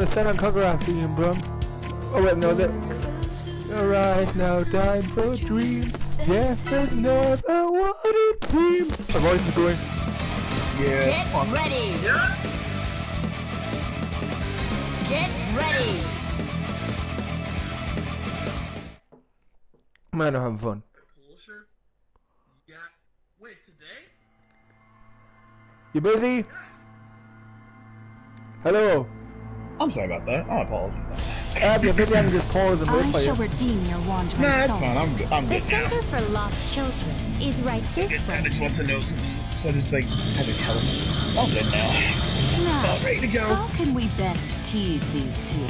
the Stand and Conquer theme, bro. Oh wait, no, that. Alright, now time for dreams. Yeah, there's never what it seems. My voice is going. Yeah. Get ready. Get ready. Man, I'm having fun. Pulsar? Yeah. Wait, today? You busy? Hello. I'm sorry about that. I apologize. Abby, maybe I can just pause and wait I shall redeem your wandering Nah, it's soul. fine. I'm good. I'm The good now. Center for Lost Children is right this I way. just want to know something. So I just like had to tell them. I'm good now. Now, All ready to go. how can we best tease these two?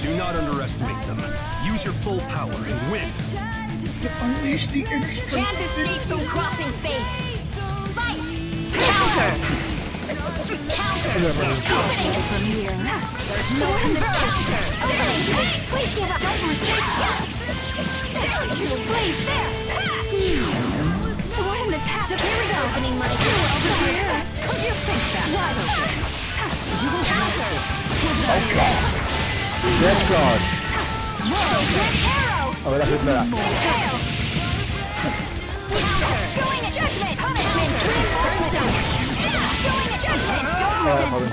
Do not underestimate them. Use your full power and win. Unleash the inner Can't escape from crossing fate. Fight. Counter. Take it Please, there. We're in the tap. Here we go. Opening my door over here. What do you think that? Wide open. You will counter. Oh god. Yes, God. Arrow. Oh, that's it, better. Going at judgment. Punishment. Reinforcement. Going at judgment. Don't Alright, hold on.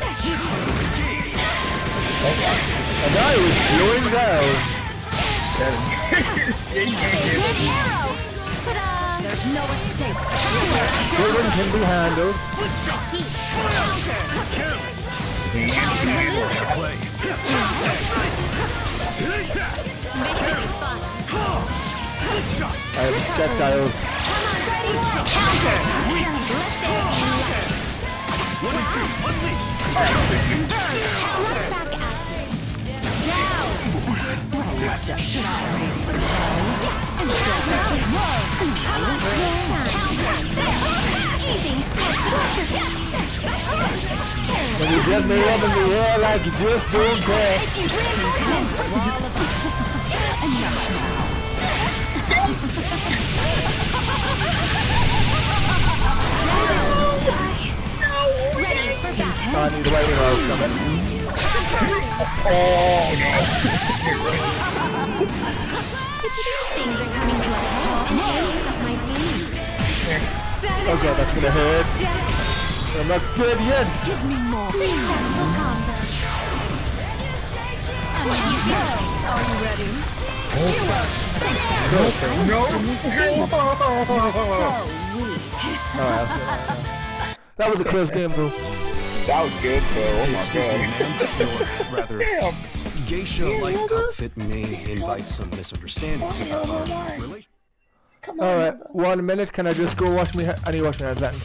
And now he was slowing down. There's no escape. Children can be handled. Counter. Play. This should be fun. I have projectiles. Counter. Let. One two. Unleashed. You just made up in the air like you just don't care. For for. I need to wait I coming. Oh no. Things are coming to a head. Okay, that's gonna hurt. I'm not dead yet. Give me more. Successful combat. And you go. Are you ready? No. So weak. Alright. That was a close game, bro. That was good, though. Oh my Excuse me, god. ma'am. Your rather Damn. geisha-like outfit may invite some misunderstandings about our relation. Alright, one minute. Can I just go wash me? Ha- I need to wash my hands. Latin.